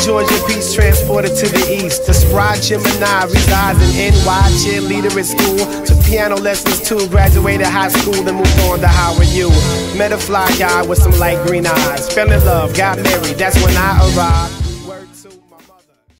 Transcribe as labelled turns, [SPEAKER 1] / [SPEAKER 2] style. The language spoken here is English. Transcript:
[SPEAKER 1] Georgia peace transported to the east. The spry Gemini resides in NY, cheerleader at school. Took piano lessons too, graduated high school, then moved on to Howard U. Met a fly guy with some light green eyes. Fell in love, got married, that's when I arrived.